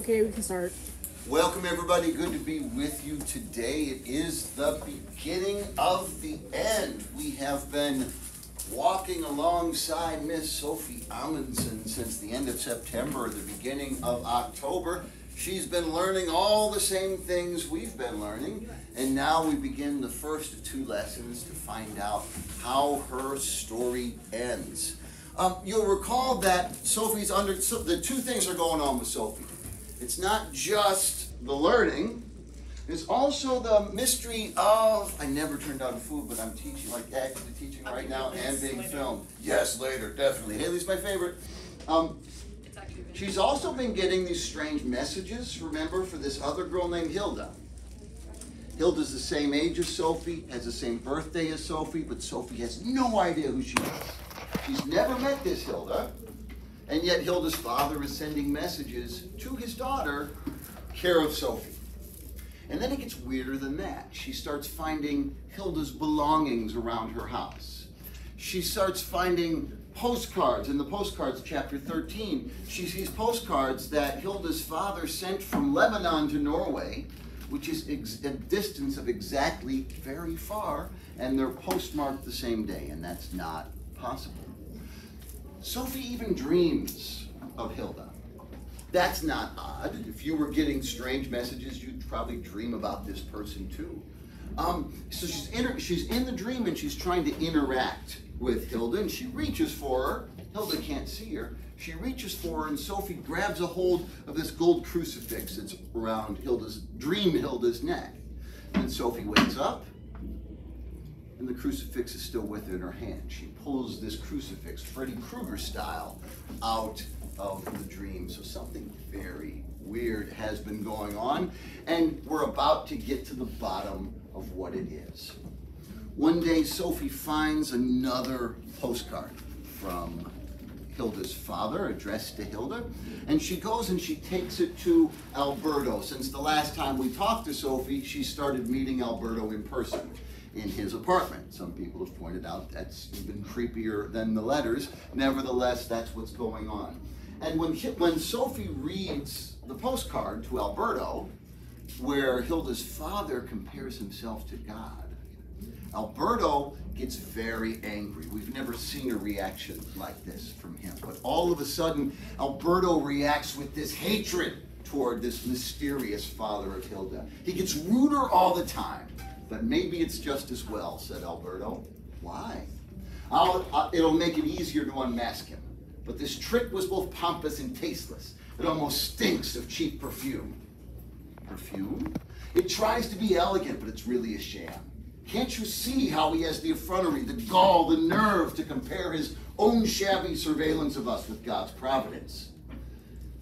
Okay, we can start. Welcome, everybody. Good to be with you today. It is the beginning of the end. We have been walking alongside Miss Sophie Amundsen since the end of September, the beginning of October. She's been learning all the same things we've been learning, and now we begin the first of two lessons to find out how her story ends. Um, you'll recall that Sophie's under, so the two things are going on with Sophie. It's not just the learning, it's also the mystery of, I never turned on food, but I'm teaching, like actively teaching right now and being filmed. Yes, later, definitely. Haley's my favorite. Um, she's also been getting these strange messages, remember, for this other girl named Hilda. Hilda's the same age as Sophie, has the same birthday as Sophie, but Sophie has no idea who she is. She's never met this Hilda, and yet Hilda's father is sending messages to his daughter, care of Sophie. And then it gets weirder than that. She starts finding Hilda's belongings around her house. She starts finding postcards. In the postcards, chapter 13, she sees postcards that Hilda's father sent from Lebanon to Norway, which is a distance of exactly very far, and they're postmarked the same day, and that's not possible. Sophie even dreams of Hilda. That's not odd. If you were getting strange messages, you'd probably dream about this person too. Um, so she's in, she's in the dream and she's trying to interact with Hilda, and she reaches for her. Hilda can't see her. She reaches for her, and Sophie grabs a hold of this gold crucifix that's around Hilda's dream Hilda's neck. And Sophie wakes up, and the crucifix is still with her in her hand. She pulls this crucifix, Freddy Krueger style, out of the dream. So something very weird has been going on, and we're about to get to the bottom of what it is. One day, Sophie finds another postcard from Hilda's father, addressed to Hilda, and she goes and she takes it to Alberto. Since the last time we talked to Sophie, she started meeting Alberto in person in his apartment. Some people have pointed out that's even creepier than the letters. Nevertheless, that's what's going on. And when, when Sophie reads the postcard to Alberto, where Hilda's father compares himself to God, Alberto gets very angry. We've never seen a reaction like this from him. But all of a sudden, Alberto reacts with this hatred toward this mysterious father of Hilda. He gets ruder all the time. But maybe it's just as well, said Alberto. Why? Uh, it'll make it easier to unmask him. But this trick was both pompous and tasteless. It almost stinks of cheap perfume. Perfume? It tries to be elegant, but it's really a sham. Can't you see how he has the effrontery, the gall, the nerve to compare his own shabby surveillance of us with God's providence?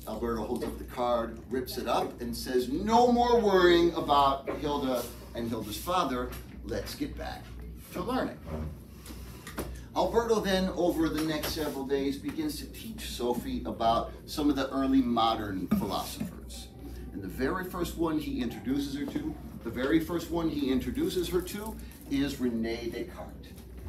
Alberto holds up the card, rips it up, and says, No more worrying about Hilda and Hilda's father. Let's get back to learning. Alberto then, over the next several days, begins to teach Sophie about some of the early modern philosophers. And the very first one he introduces her to, the very first one he introduces her to, is Rene Descartes.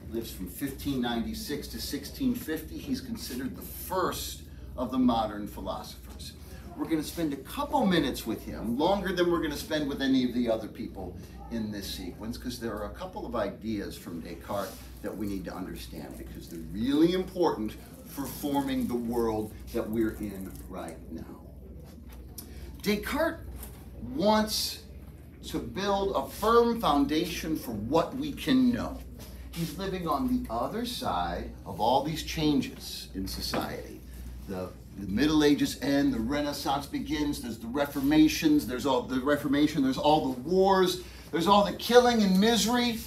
Lives from 1596 to 1650. He's considered the first of the modern philosophers. We're going to spend a couple minutes with him, longer than we're going to spend with any of the other people in this sequence, because there are a couple of ideas from Descartes that we need to understand, because they're really important for forming the world that we're in right now. Descartes wants to build a firm foundation for what we can know. He's living on the other side of all these changes in society. The, the Middle Ages end, the Renaissance begins, there's the Reformations, there's all the Reformation, there's all the wars, there's all the killing and misery,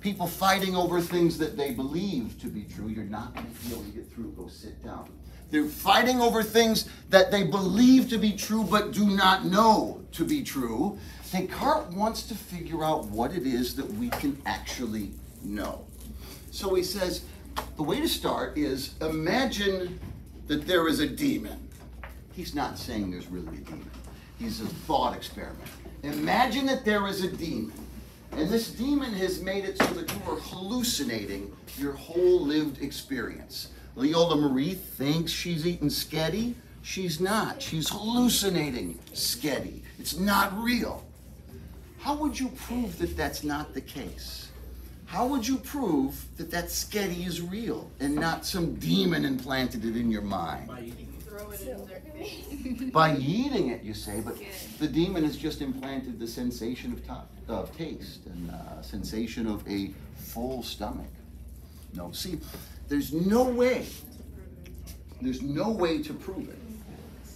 people fighting over things that they believe to be true. You're not going to be able to get through. Go sit down. They're fighting over things that they believe to be true but do not know to be true. Descartes wants to figure out what it is that we can actually know. So he says the way to start is imagine that there is a demon. He's not saying there's really a demon, he's a thought experiment. Imagine that there is a demon. And this demon has made it so that you are hallucinating your whole lived experience. Leola Marie thinks she's eating sketty, She's not. She's hallucinating, sketty. It's not real. How would you prove that that's not the case? How would you prove that that sketty is real and not some demon implanted it in your mind? By eating it. Throw it in their face. By eating it, you say, but the demon has just implanted the sensation of, ta- of taste and uh, sensation of a full stomach. No, see, there's no way, there's no way to prove it.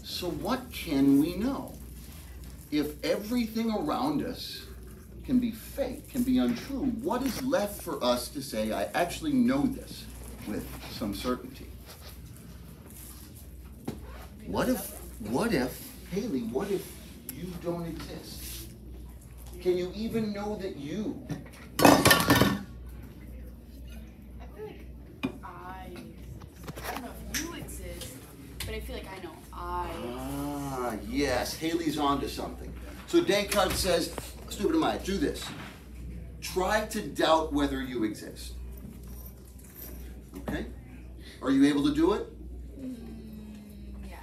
So, what can we know? If everything around us can be fake, can be untrue, what is left for us to say, I actually know this with some certainty? What if, what if, Haley, what if you don't exist? Can you even know that you? I feel like I. I don't know if you exist, but I feel like I know I. Ah, yes, Haley's onto something. So Descartes says, stupid am I, do this. Try to doubt whether you exist. Okay? Are you able to do it? Mm, yeah.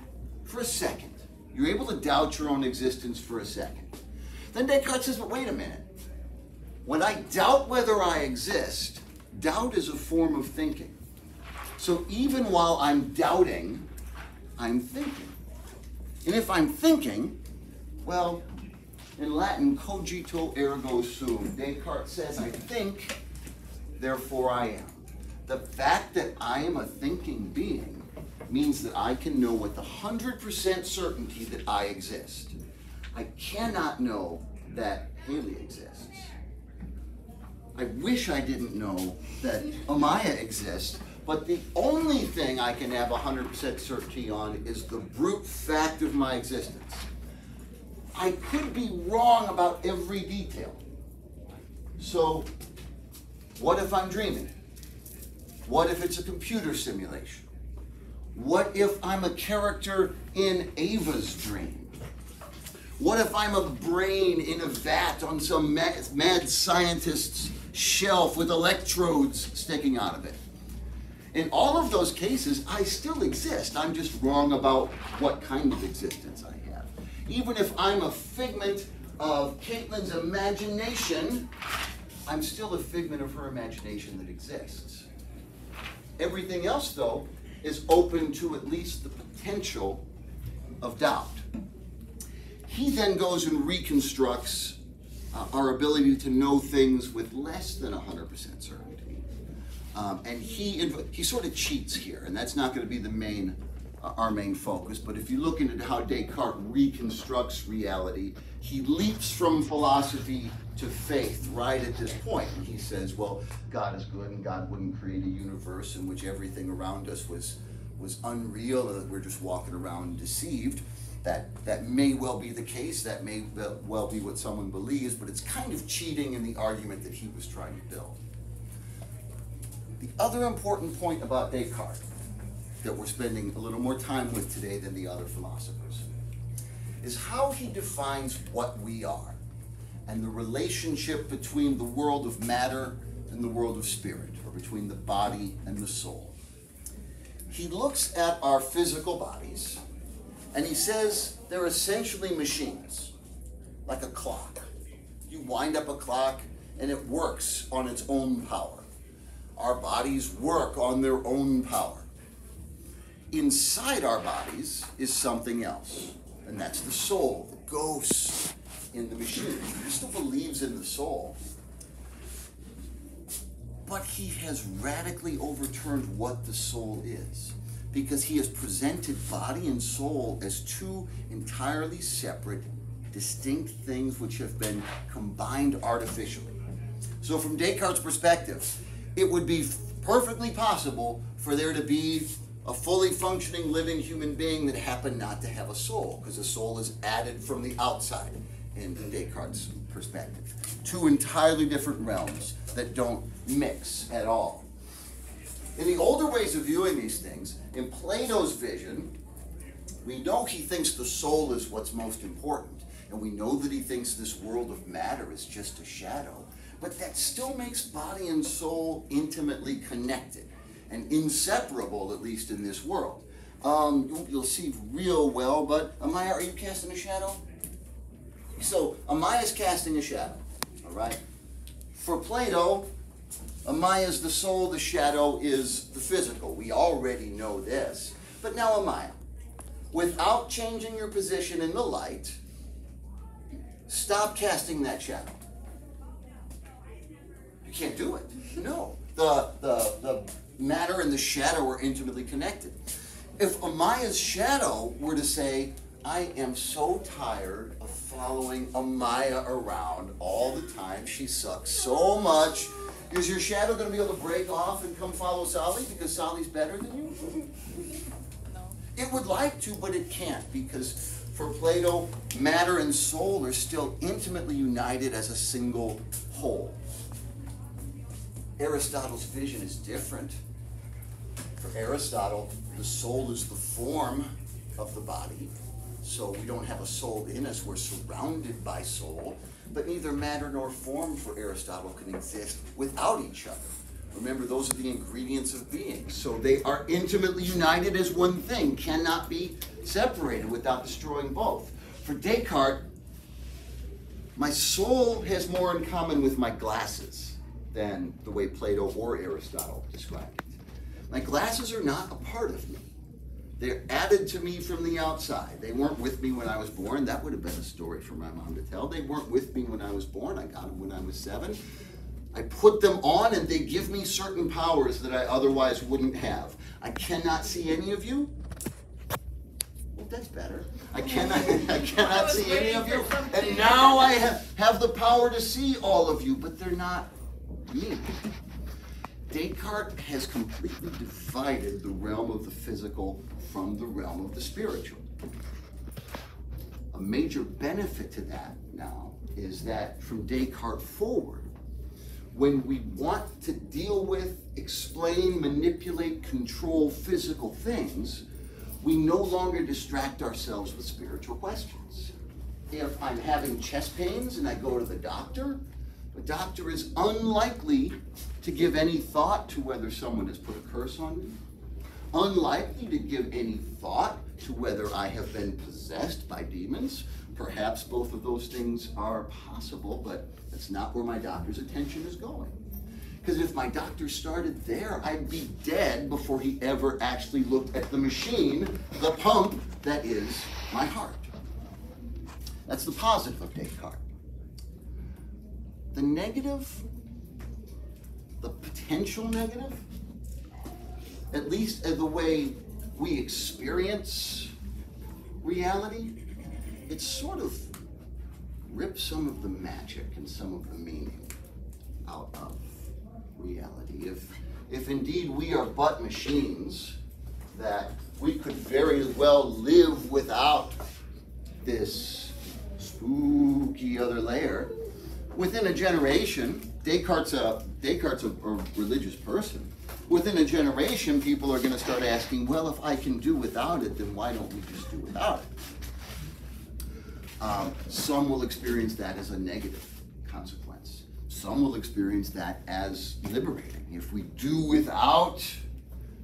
For a second. You're able to doubt your own existence for a second. Then Descartes says, but wait a minute. When I doubt whether I exist, doubt is a form of thinking. So even while I'm doubting, I'm thinking. And if I'm thinking, well, in Latin, cogito ergo sum. Descartes says, I think, therefore I am. The fact that I am a thinking being means that I can know with 100% certainty that I exist. I cannot know that Haley exists. I wish I didn't know that Amaya exists, but the only thing I can have 100% certainty on is the brute fact of my existence. I could be wrong about every detail. So, what if I'm dreaming? What if it's a computer simulation? What if I'm a character in Ava's dream? What if I'm a brain in a vat on some mad, mad scientist's shelf with electrodes sticking out of it? In all of those cases, I still exist. I'm just wrong about what kind of existence I have. Even if I'm a figment of Caitlin's imagination, I'm still a figment of her imagination that exists. Everything else, though, is open to at least the potential of doubt. He then goes and reconstructs uh, our ability to know things with less than 100% certainty. Um, and he, he sort of cheats here, and that's not going to be the main, our main focus. But if you look into how Descartes reconstructs reality, he leaps from philosophy to faith right at this point. And he says, well, God is good, and God wouldn't create a universe in which everything around us was, was unreal, and that we're just walking around deceived. That, that may well be the case, that may well be what someone believes, but it's kind of cheating in the argument that he was trying to build. The other important point about Descartes that we're spending a little more time with today than the other philosophers is how he defines what we are and the relationship between the world of matter and the world of spirit, or between the body and the soul. He looks at our physical bodies and he says they're essentially machines, like a clock. You wind up a clock and it works on its own power. Our bodies work on their own power. Inside our bodies is something else, and that's the soul, the ghost in the machine. He still believes in the soul. But he has radically overturned what the soul is because he has presented body and soul as two entirely separate, distinct things which have been combined artificially. So, from Descartes' perspective, it would be perfectly possible for there to be a fully functioning living human being that happened not to have a soul, because a soul is added from the outside in Descartes' perspective. Two entirely different realms that don't mix at all. In the older ways of viewing these things, in Plato's vision, we know he thinks the soul is what's most important, and we know that he thinks this world of matter is just a shadow, but that still makes body and soul intimately connected and inseparable, at least in this world. um, you- you'll see real well, but Amaya, are you casting a shadow? So Amaya's casting a shadow, all right? For Plato, Amaya's the soul, the shadow is the physical. We already know this. But now Amaya, without changing your position in the light, stop casting that shadow. You can't do it. No. The, the, the matter and the shadow are intimately connected. If Amaya's shadow were to say, I am so tired of following Amaya around all the time, she sucks so much, is your shadow going to be able to break off and come follow Sally because Sally's better than you? No. It would like to, but it can't because for Plato, matter and soul are still intimately united as a single whole. Aristotle's vision is different. For Aristotle, the soul is the form of the body. So we don't have a soul in us, we're surrounded by soul. But neither matter nor form for Aristotle can exist without each other. Remember, those are the ingredients of being. So they are intimately united as one thing, cannot be separated without destroying both. For Descartes, my soul has more in common with my glasses than the way Plato or Aristotle described it. My glasses are not a part of me. They're added to me from the outside. They weren't with me when I was born. That would have been a story for my mom to tell. They weren't with me when I was born. I got them when I was seven. I put them on and they give me certain powers that I otherwise wouldn't have. I cannot see any of you. Well, that's better. I cannot, I cannot was see any of you. And now I have, have the power to see all of you, but they're not me. Descartes has completely divided the realm of the physical from the realm of the spiritual. A major benefit to that now is that from Descartes forward, when we want to deal with, explain, manipulate, control physical things, we no longer distract ourselves with spiritual questions. If I'm having chest pains and I go to the doctor, the doctor is unlikely to give any thought to whether someone has put a curse on me, unlikely to give any thought to whether I have been possessed by demons. Perhaps both of those things are possible, but that's not where my doctor's attention is going. Because if my doctor started there, I'd be dead before he ever actually looked at the machine, the pump that is my heart. That's the positive of Descartes. The negative, the potential negative, at least as the way we experience reality, it sort of rips some of the magic and some of the meaning out of reality. If, if indeed we are but machines, that we could very well live without this spooky other layer. Within a generation, Descartes a Descartes a, a religious person. Within a generation, people are going to start asking, well, if I can do without it, then why don't we just do without it? Um, some will experience that as a negative consequence. Some will experience that as liberating. If we do without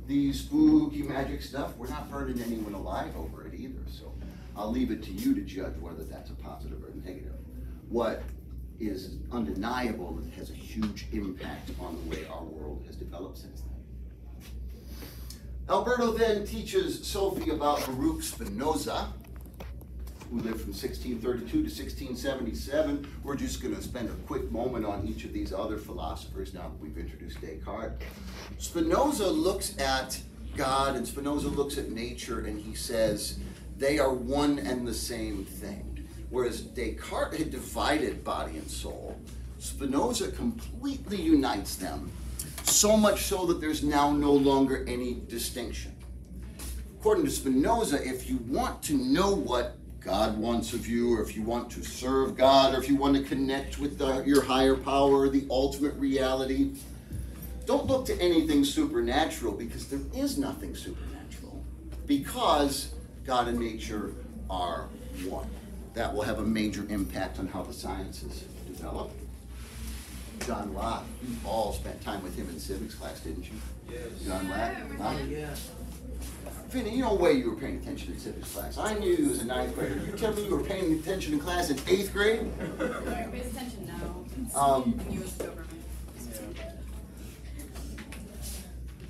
the spooky magic stuff, we're not burning anyone alive over it either. So I'll leave it to you to judge whether that's a positive or a negative. What is undeniable that it has a huge impact on the way our world has developed since then. Alberto then teaches Sophie about Baruch Spinoza, who lived from 1632 to 1677. We're just going to spend a quick moment on each of these other philosophers now that we've introduced Descartes. Spinoza looks at God and Spinoza looks at nature and he says they are one and the same thing. Whereas Descartes had divided body and soul, Spinoza completely unites them, so much so that there's now no longer any distinction. According to Spinoza, if you want to know what God wants of you, or if you want to serve God, or if you want to connect with the, your higher power, the ultimate reality, don't look to anything supernatural because there is nothing supernatural. Because God and nature are one. That will have a major impact on how the sciences develop. John Locke, you all spent time with him in civics class, didn't you? Yes. John Locke? Yeah, huh? Yeah. Vinny, you no way you were paying attention in civics class. I knew you was a ninth grader. You tell me you were paying attention in class in eighth grade? Alright, pays attention now. Um, US government.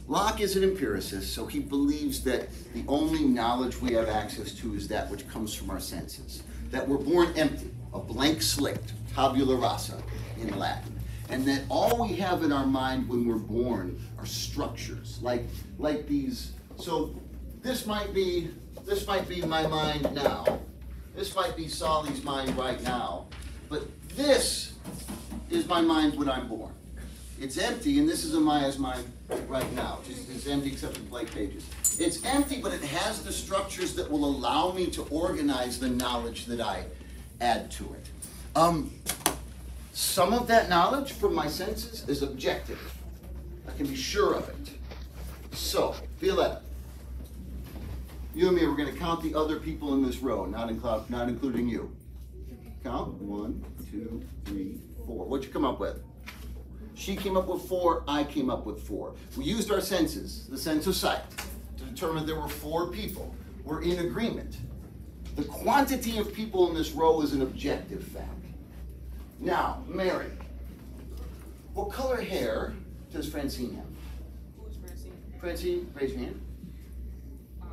Locke is an empiricist, so he believes that the only knowledge we have access to is that which comes from our senses. That we're born empty, a blank slate, tabula rasa in Latin. And that all we have in our mind when we're born are structures, like, like these. So this might be this might be my mind now. This might be Solly's mind right now. But this is my mind when I'm born. It's empty, and this is Amaya's mind right now. It's empty except for blank pages. It's empty, but it has the structures that will allow me to organize the knowledge that I add to it. Um, some of that knowledge from my senses is objective. I can be sure of it. So, that. You and me, we're going to count the other people in this row, not, inclu- not including you. Count. One, two, three, four. What'd you come up with? She came up with four, I came up with four. We used our senses, the sense of sight, to determine there were four people. We're in agreement. The quantity of people in this row is an objective fact. Now, Mary, what color hair does Francine have? Who's Francine? Francine, raise your hand. Um,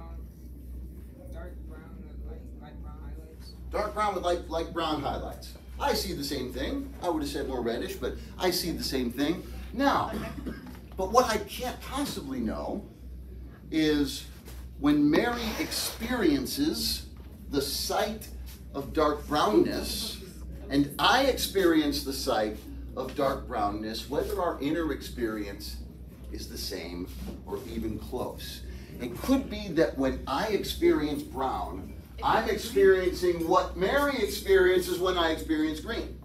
dark brown with light, light brown highlights. Dark brown with light, light brown highlights. I see the same thing. I would have said more reddish, but I see the same thing. Now, but what I can't possibly know is when Mary experiences the sight of dark brownness, and I experience the sight of dark brownness, whether our inner experience is the same or even close. It could be that when I experience brown, I'm experiencing what Mary experiences when I experience green.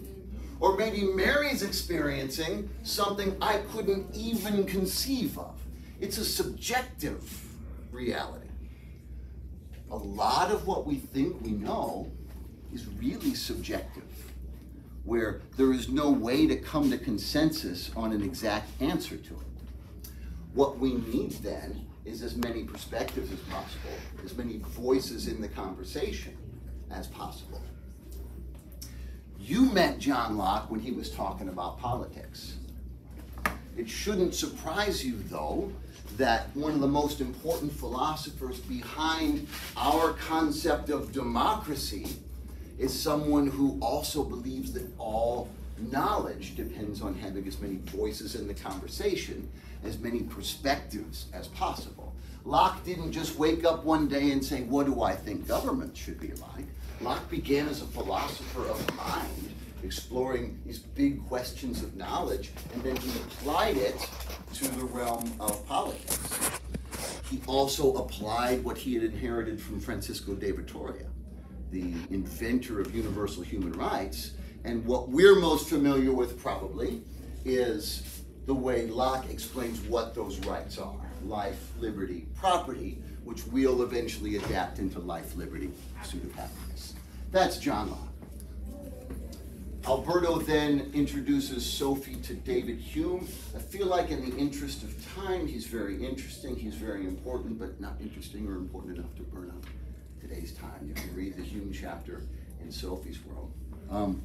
Or maybe Mary's experiencing something I couldn't even conceive of. It's a subjective reality. A lot of what we think we know is really subjective, where there is no way to come to consensus on an exact answer to it. What we need then is as many perspectives as possible, as many voices in the conversation as possible. You met John Locke when he was talking about politics. It shouldn't surprise you, though, that one of the most important philosophers behind our concept of democracy is someone who also believes that all knowledge depends on having as many voices in the conversation, as many perspectives as possible. Locke didn't just wake up one day and say, What do I think government should be like? Locke began as a philosopher of mind, exploring these big questions of knowledge, and then he applied it to the realm of politics. He also applied what he had inherited from Francisco de Vitoria, the inventor of universal human rights. And what we're most familiar with, probably, is the way Locke explains what those rights are life, liberty, property, which we'll eventually adapt into life, liberty, pursuit of happiness. That's John Locke. Alberto then introduces Sophie to David Hume. I feel like, in the interest of time, he's very interesting, he's very important, but not interesting or important enough to burn up today's time. You can read the Hume chapter in Sophie's World. Um,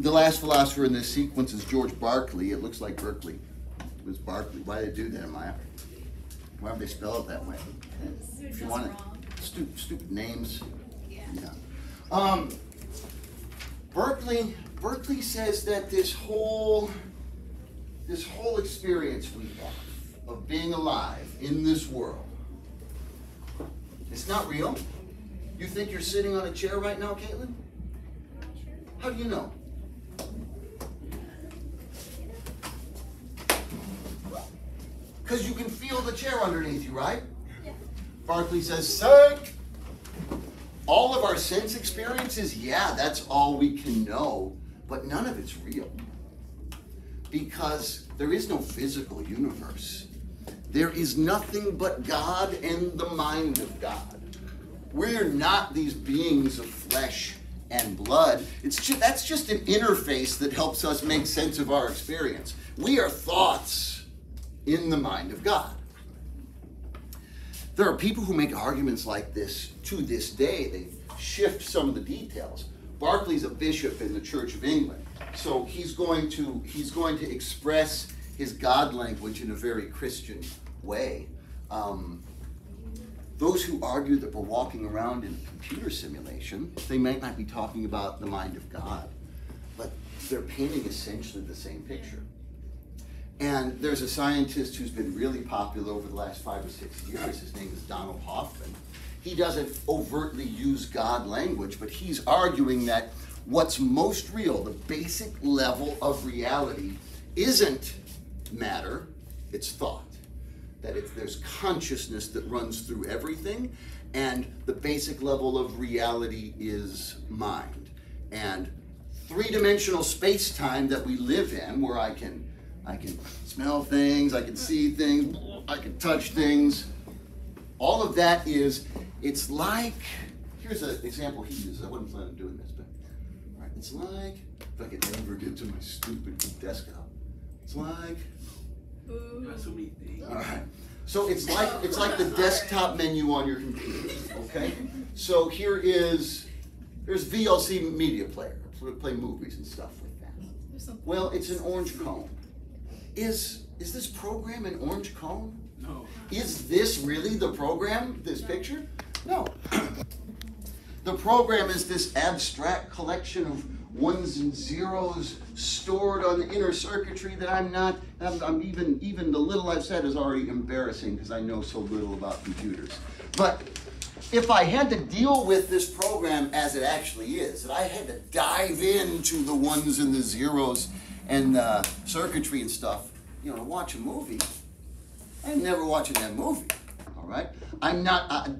the last philosopher in this sequence is George Berkeley. It looks like Berkeley. It was Berkeley. Why did they do that, Maya? Why would they spell it that way? If you want to, stupid, stupid names. Yeah. Yeah. Um, Berkeley, Berkeley says that this whole, this whole experience we have of being alive in this world, it's not real. You think you're sitting on a chair right now, Caitlin? How do you know? Because you can feel the chair underneath you, right? Berkeley says, psych! All of our sense experiences, yeah, that's all we can know, but none of it's real. Because there is no physical universe. There is nothing but God and the mind of God. We're not these beings of flesh and blood. It's just, that's just an interface that helps us make sense of our experience. We are thoughts in the mind of God. There are people who make arguments like this to this day. They shift some of the details. Berkeley's a bishop in the Church of England, so he's going to he's going to express his God language in a very Christian way. Um, those who argue that we're walking around in a computer simulation, they might not be talking about the mind of God, but they're painting essentially the same picture. And there's a scientist who's been really popular over the last five or six years. His name is Donald Hoffman. He doesn't overtly use God language, but he's arguing that what's most real, the basic level of reality, isn't matter, it's thought. That if there's consciousness that runs through everything, and the basic level of reality is mind. And three dimensional space time that we live in, where I can I can smell things, I can see things, I can touch things. All of that is, it's like, here's an example he uses. I wasn't planning on doing this, but all right, it's like, if I could ever get to my stupid desktop, it's like, so many things. all right. So it's like it's like the desktop menu on your computer. Okay. So here is here's VLC media player. We play movies and stuff with that. Well, it's an orange cone. Is is this program an orange cone? No. Is this really the program? This picture? No. the program is this abstract collection of ones and zeros stored on the inner circuitry that I'm not. I'm, I'm even even the little I've said is already embarrassing because I know so little about computers. But if I had to deal with this program as it actually is, that I had to dive into the ones and the zeros and uh, circuitry and stuff, you know, to watch a movie, I'm never watching that movie. All right, I'm not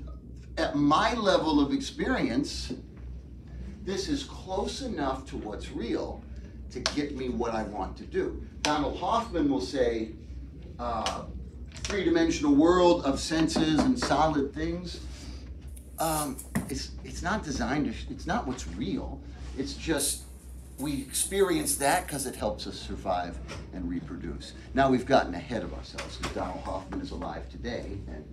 at my level of experience. This is close enough to what's real to get me what I want to do. Donald Hoffman will say, uh, three-dimensional world of senses and solid things. Um, it's it's not designed to. It's not what's real. It's just we experience that because it helps us survive and reproduce. Now we've gotten ahead of ourselves because Donald Hoffman is alive today, and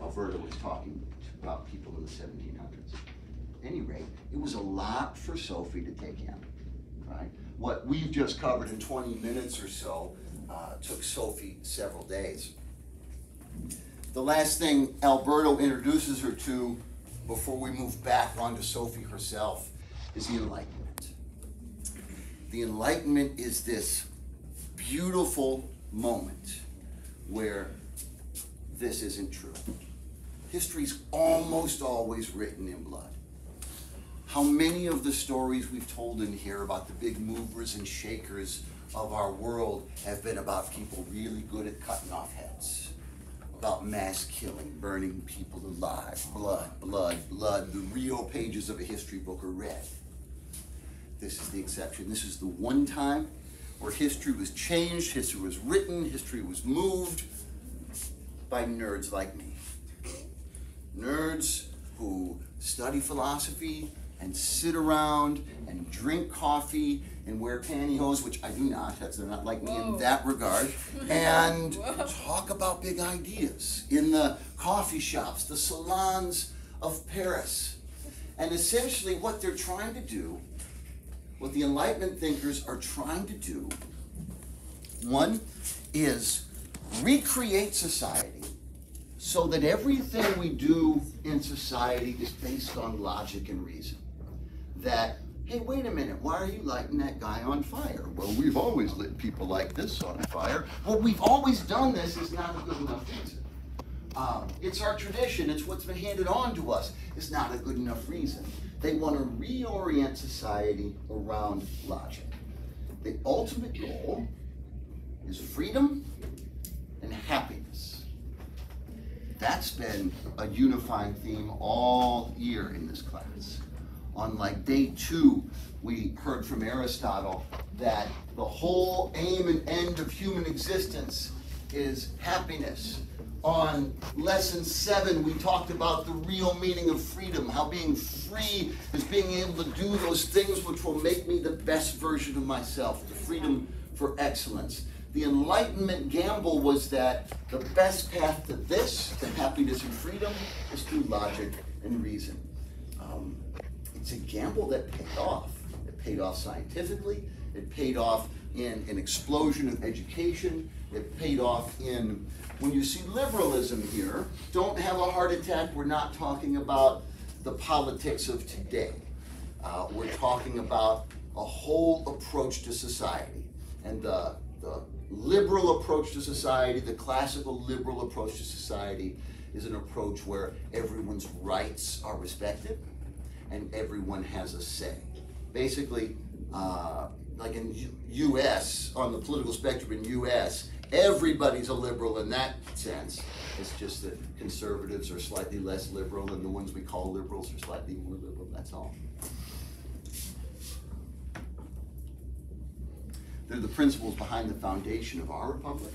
Alberto was talking about people in the 1700s. At any rate, it was a lot for Sophie to take in, right? What we've just covered in 20 minutes or so uh, took Sophie several days. The last thing Alberto introduces her to before we move back onto Sophie herself is the Enlightenment. The Enlightenment is this beautiful moment where this isn't true. History's almost always written in blood. How many of the stories we've told in here about the big movers and shakers of our world have been about people really good at cutting off heads? About mass killing, burning people alive, blood, blood, blood. The real pages of a history book are red. This is the exception. This is the one time where history was changed, history was written, history was moved by nerds like me. Nerds who study philosophy and sit around and drink coffee and wear pantyhose, which I do not. That's they're not like me in that regard. And talk about big ideas in the coffee shops, the salons of Paris. And essentially, what they're trying to do, what the Enlightenment thinkers are trying to do, one is recreate society so that everything we do in society is based on logic and reason. That, hey, wait a minute, why are you lighting that guy on fire? Well, we've always lit people like this on fire. Well, we've always done this is not a good enough reason. Um, it's our tradition, it's what's been handed on to us. It's not a good enough reason. They want to reorient society around logic. The ultimate goal is freedom and happiness. That's been a unifying theme all year in this class. On like day two, we heard from Aristotle that the whole aim and end of human existence is happiness. On lesson seven, we talked about the real meaning of freedom, how being free is being able to do those things which will make me the best version of myself, the freedom for excellence. the Enlightenment gamble was that the best path to this, to happiness and freedom, is through logic and reason. Um, it's a gamble that paid off. It paid off scientifically, it paid off in an explosion of education, it paid off in, when you see liberalism here, don't have a heart attack, we're not talking about the politics of today. Uh, we're talking about a whole approach to society. And the, the liberal approach to society, the classical liberal approach to society, is an approach where everyone's rights are respected and everyone has a say. Basically, uh, like in U- U.S. on the political spectrum in U.S., everybody's a liberal in that sense. It's just that conservatives are slightly less liberal, and the ones we call liberals are slightly more liberal. That's all. They're the principles behind the foundation of our republic.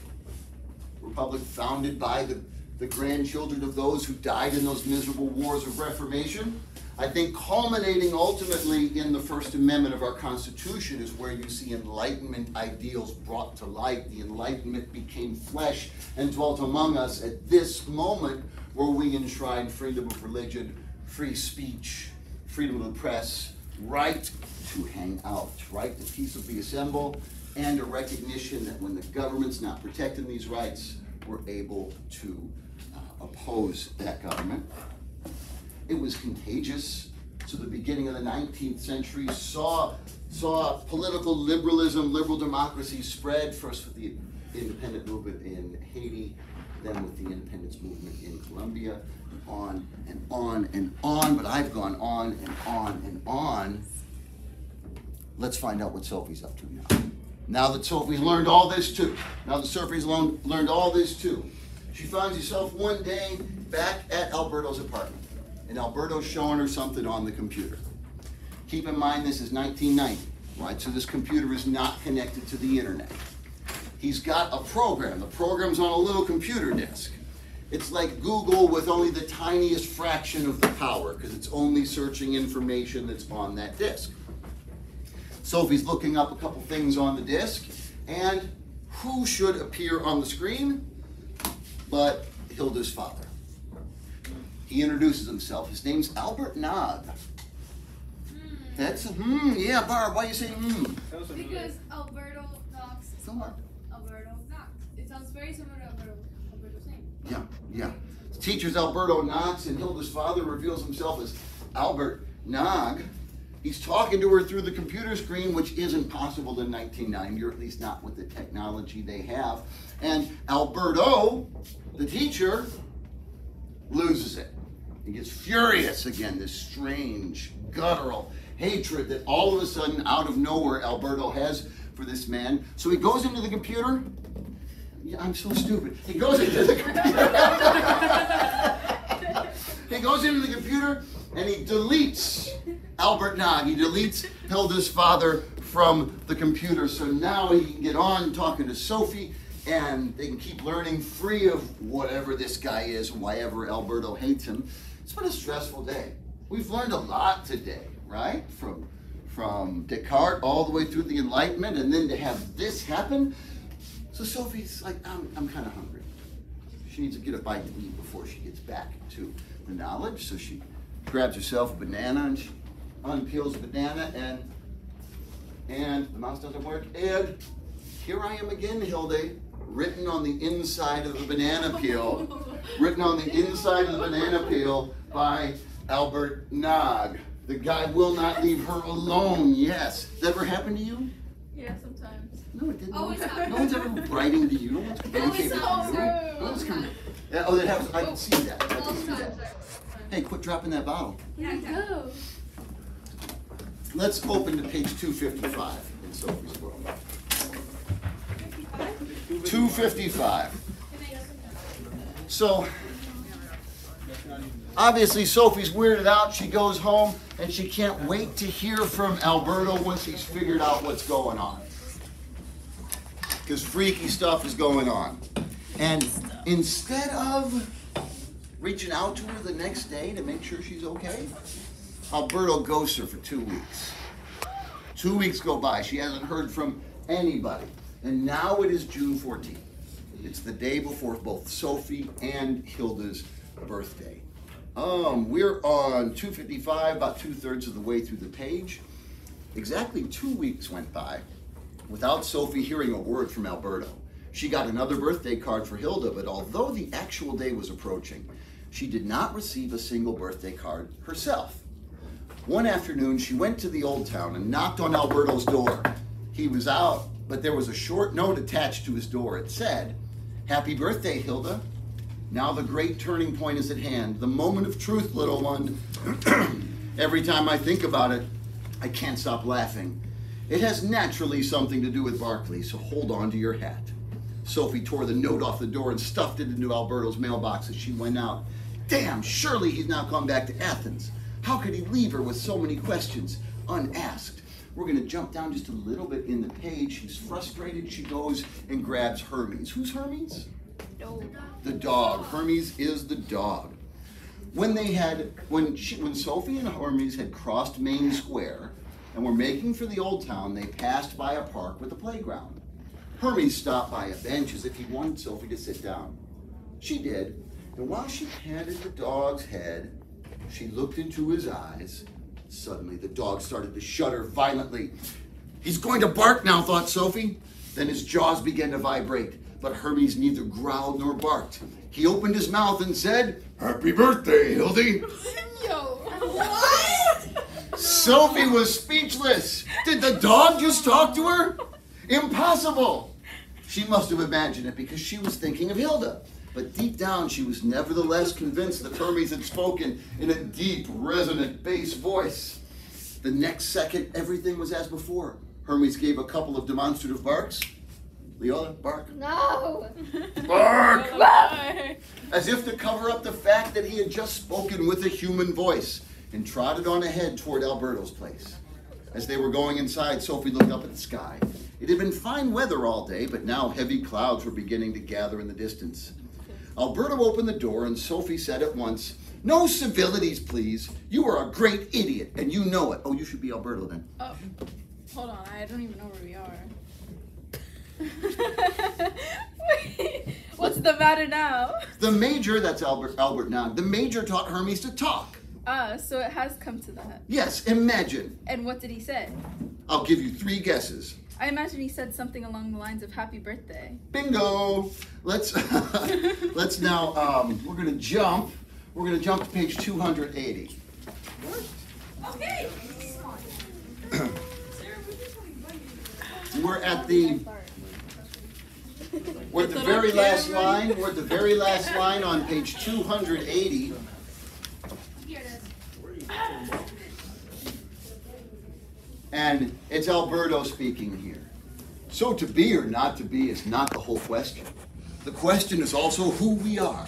Republic founded by the, the grandchildren of those who died in those miserable wars of Reformation. I think culminating ultimately in the First Amendment of our Constitution is where you see Enlightenment ideals brought to light. The Enlightenment became flesh and dwelt among us at this moment where we enshrine freedom of religion, free speech, freedom of the press, right to hang out, right to peaceably assemble, and a recognition that when the government's not protecting these rights, we're able to uh, oppose that government. It was contagious. So the beginning of the 19th century saw, saw political liberalism, liberal democracy spread, first with the independent movement in Haiti, then with the independence movement in Colombia, on and on and on. But I've gone on and on and on. Let's find out what Sophie's up to now. Now that Sophie's learned all this too, now that Sophie's learned all this too, she finds herself one day back at Alberto's apartment. And Alberto's showing her something on the computer. Keep in mind this is 1990, right? So this computer is not connected to the internet. He's got a program. The program's on a little computer disk. It's like Google with only the tiniest fraction of the power because it's only searching information that's on that disk. Sophie's looking up a couple things on the disk, and who should appear on the screen but Hilda's father? He introduces himself. His name's Albert Knag. That's a, hmm, yeah, Barb. Why you saying hmm? Because Alberto Knox is So? Alberto Knox. It sounds very similar to Alberto, Alberto's name. Yeah, yeah. The teacher's Alberto Knox, and Hilda's father reveals himself as Albert Knag. He's talking to her through the computer screen, which isn't possible in 1990, or at least not with the technology they have. And Alberto, the teacher, loses it. He gets furious again, this strange, guttural hatred that all of a sudden, out of nowhere, Alberto has for this man. So he goes into the computer. Yeah, I'm so stupid. He goes into the computer. he goes into the computer and he deletes Albert Knag. He deletes Hilda's father from the computer. So now he can get on talking to Sophie and they can keep learning free of whatever this guy is, why ever Alberto hates him. It's been a stressful day. We've learned a lot today, right? From from Descartes all the way through the Enlightenment, and then to have this happen. So Sophie's like, I'm, I'm kind of hungry. She needs to get a bite to eat before she gets back to the knowledge. So she grabs herself a banana and she unpeels the banana and and the mouse doesn't work. And here I am again, Hilde, written on the inside of the banana peel, written on the inside of the banana peel by Albert Knag. The guy will not leave her alone. Yes. That ever happened to you? Yeah, sometimes. No, it didn't. Always it's not. No one's ever writing to you. No one's Oh, communicating it's to you. true. No one's coming. Yeah, oh, that happens. I can see that. I can see that. Hey, quit dropping that bottle. Where'd go? Let's open to page 255 in Sophie's world. 255. So, obviously, Sophie's weirded out. She goes home and she can't wait to hear from Alberto once he's figured out what's going on. Because freaky stuff is going on. And instead of reaching out to her the next day to make sure she's okay, Alberto ghosts her for two weeks. Two weeks go by. She hasn't heard from anybody. And now it is June 14th. It's the day before both Sophie and Hilda's birthday. Um, we're on 255, about two thirds of the way through the page. Exactly two weeks went by without Sophie hearing a word from Alberto. She got another birthday card for Hilda, but although the actual day was approaching, she did not receive a single birthday card herself. One afternoon, she went to the old town and knocked on Alberto's door. He was out, but there was a short note attached to his door. It said, Happy birthday, Hilda. Now the great turning point is at hand, the moment of truth, little one. Every time I think about it, I can't stop laughing. It has naturally something to do with Berkeley, so hold on to your hat. Sophie tore the note off the door and stuffed it into Alberto's mailbox as she went out. Damn, surely he's now gone back to Athens. How could he leave her with so many questions unasked? We're going to jump down just a little bit in the page. She's frustrated. She goes and grabs Hermes. Who's Hermes? No. The dog. Hermes is the dog. When they had, when she, when Sophie and Hermes had crossed Main Square and were making for the old town, they passed by a park with a playground. Hermes stopped by a bench as if he wanted Sophie to sit down. She did, and while she patted the dog's head, she looked into his eyes. Suddenly, the dog started to shudder violently. He's going to bark now, thought Sophie. Then his jaws began to vibrate, but Hermes neither growled nor barked. He opened his mouth and said, Happy birthday, Hildy. Yo. Sophie was speechless. Did the dog just talk to her? Impossible. She must have imagined it because she was thinking of Hilda. But deep down, she was nevertheless convinced that Hermes had spoken in a deep, resonant bass voice. The next second, everything was as before. Hermes gave a couple of demonstrative barks. Leola, bark. No. Bark! Oh, as if to cover up the fact that he had just spoken with a human voice and trotted on ahead toward Alberto's place. As they were going inside, Sophie looked up at the sky. It had been fine weather all day, but now heavy clouds were beginning to gather in the distance. Alberto opened the door, and Sophie said at once, No civilities, please. You are a great idiot, and you know it. Oh, you should be Alberto then. Oh, hold on. I don't even know where we are. Wait, what's the matter now? The major, that's Albert, Albert now, the major taught Hermes to talk. Ah, so it has come to that. Yes, imagine. And what did he say? I'll give you three guesses. I imagine he said something along the lines of "Happy birthday." Bingo! Let's let's now um, we're gonna jump. We're gonna jump to page 280. Okay. We're at the we're at the very last line. We're at the very last line on page 280. Here it is. And it's Alberto speaking here. So to be or not to be is not the whole question. The question is also who we are.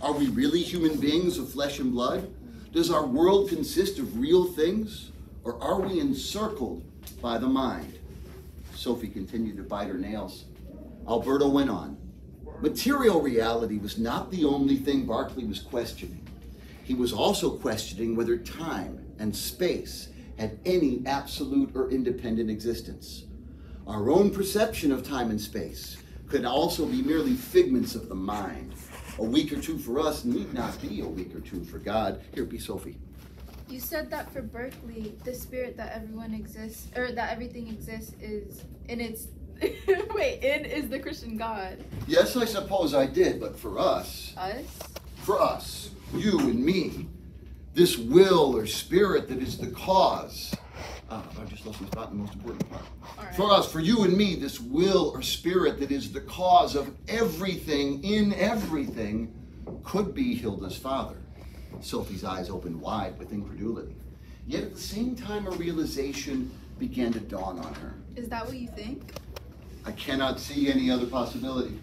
Are we really human beings of flesh and blood? Does our world consist of real things? Or are we encircled by the mind? Sophie continued to bite her nails. Alberto went on. Material reality was not the only thing Berkeley was questioning. He was also questioning whether time and space had any absolute or independent existence. Our own perception of time and space could also be merely figments of the mind. A week or two for us need not be a week or two for God. Here, be Sophie. You said that for Berkeley, the spirit that everyone exists, or that everything exists, is in its. Wait, in is the Christian God. Yes, I suppose I did, but for us, Us? for us, you and me, this will or spirit that is the cause. Ah, I just lost my spot in the most important part. Right. For us, for you and me, this will or spirit that is the cause of everything in everything could be Hilda's father. Sophie's eyes opened wide with incredulity. Yet at the same time, a realization began to dawn on her. Is that what you think? I cannot see any other possibility.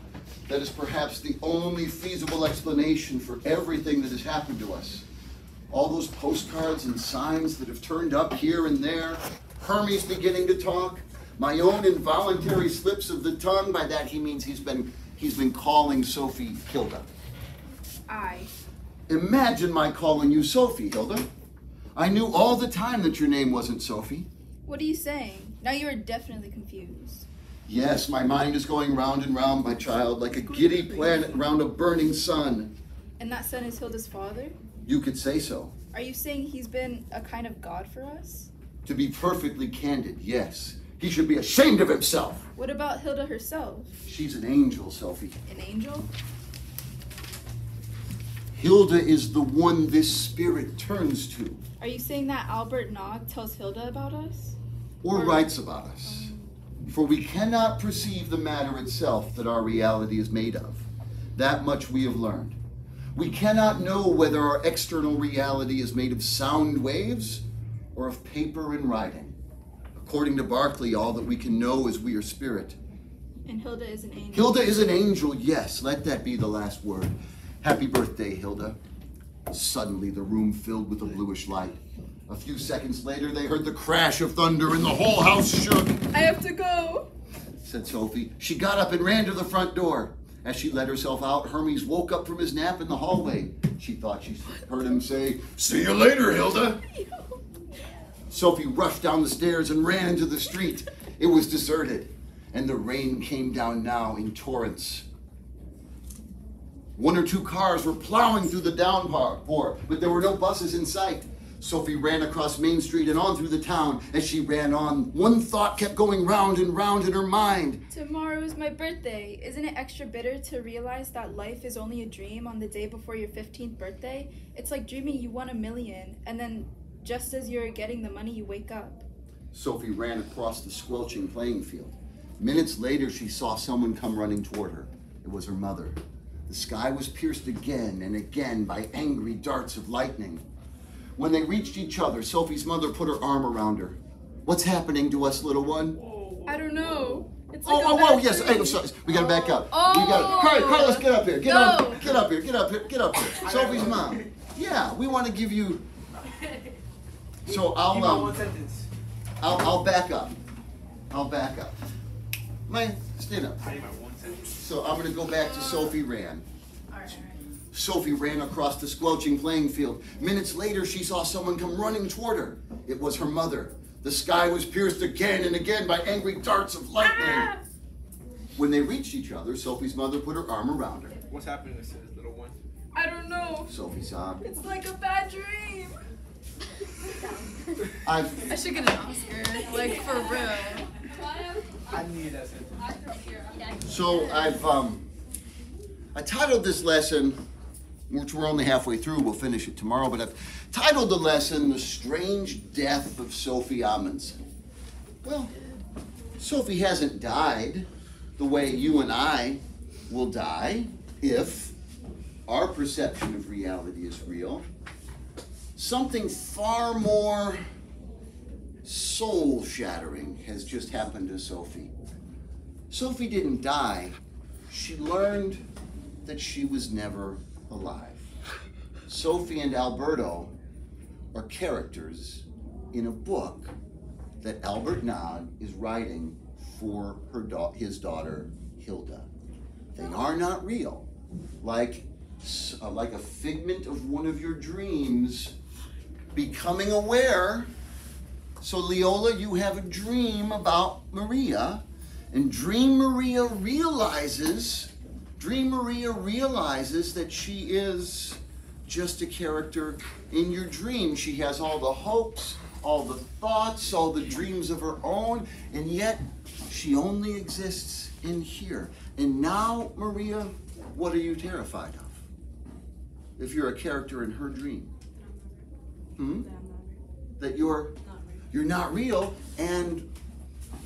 That is perhaps the only feasible explanation for everything that has happened to us. All those postcards and signs that have turned up here and there, Hermes beginning to talk, my own involuntary slips of the tongue. By that he means he's been he's been calling Sophie Hilda. I. Imagine my calling you Sophie, Hilda. I knew all the time that your name wasn't Sophie. What are you saying? Now you are definitely confused. Yes, my mind is going round and round, my child, like a giddy planet round a burning sun. And that son is Hilda's father? You could say so. Are you saying he's been a kind of god for us? To be perfectly candid, yes. He should be ashamed of himself. What about Hilda herself? She's an angel, Sophie. An angel? Hilda is the one this spirit turns to Are you saying that Albert Knag tells Hilda about us? or writes about us. Um. For we cannot perceive the matter itself that our reality is made of. That much we have learned. We cannot know whether our external reality is made of sound waves or of paper and writing. According to Berkeley, all that we can know is we are spirit. And Hilda is an angel. Hilda is an angel, yes. Let that be the last word. Happy birthday, Hilda. Suddenly, the room filled with a bluish light. A few seconds later, they heard the crash of thunder and the whole house shook, I have to go. said Sophie. She got up and ran to the front door. As she let herself out, Hermes woke up from his nap in the hallway. She thought she heard him say, See you later, Hilda. Sophie rushed down the stairs and ran into the street. It was deserted, and the rain came down now in torrents. One or two cars were plowing through the downpour, but there were no buses in sight. Sophie ran across Main Street and on through the town. As she ran on, one thought kept going round and round in her mind. Tomorrow is my birthday. Isn't it extra bitter to realize that life is only a dream on the day before your 15th birthday? It's like dreaming you won a million, and then just as you're getting the money, you wake up. Sophie ran across the squelching playing field. Minutes later, she saw someone come running toward her. It was her mother. The sky was pierced again and again by angry darts of lightning. When they reached each other, Sophie's mother put her arm around her. What's happening to us, little one? I don't know. It's Oh, like a oh, oh, yes. Hey, dream. sorry. We gotta back up. Oh. We gotta. Carl, Carlos, get up here. Get No. up. Get up here. Get up here. Get up here. Sophie's mom. Yeah, we want to give you. So I'll Keep on um, one sentence. I'll, I'll back up. I'll back up. Man, stand up. I need my one sentence. So I'm gonna go back to Sophie ran. Sophie ran across the squelching playing field. Minutes later, she saw someone come running toward her. It was her mother. The sky was pierced again and again by angry darts of lightning. When they reached each other, Sophie's mother put her arm around her. What's happening to this little one? I don't know. Sophie sobbed. It's like a bad dream. I've I should get an Oscar, like for real. I need that sentence. So I've um, I titled this lesson, which we're only halfway through. We'll finish it tomorrow. But I've titled the lesson "The Strange Death of Sophie Amundsen." Well, Sophie hasn't died the way you and I will die if our perception of reality is real. Something far more soul shattering has just happened to Sophie. Sophie didn't die, she learned that she was never alive. Sophie and Alberto are characters in a book that Albert Knag is writing for her da- his daughter Hilda. They are not real. Like, uh, like a figment of one of your dreams becoming aware. So, Leola, you have a dream about Maria, and Dream Maria realizes, Dream Maria realizes that she is just a character in your dream. She has all the hopes, all the thoughts, all the dreams of her own, and yet she only exists in here. And now, Maria, what are you terrified of? If you're a character in her dream? Hmm? That you're you're not real and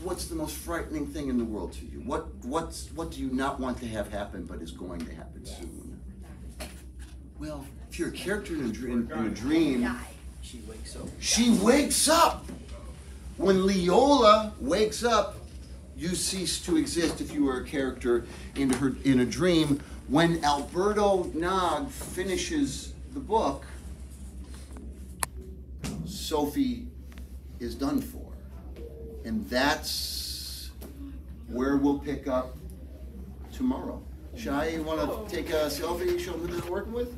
what's the most frightening thing in the world to you? What what's what do you not want to have happen but is going to happen soon? Well, if you're a character in a, dream, in a dream, She wakes up. she wakes up. When Leola wakes up, you cease to exist if you are a character in her in a dream. When Alberto Knag finishes the book, Sophie is done for. And that's where we'll pick up tomorrow. Shai, you want to oh. take a selfie, show them who they're working with?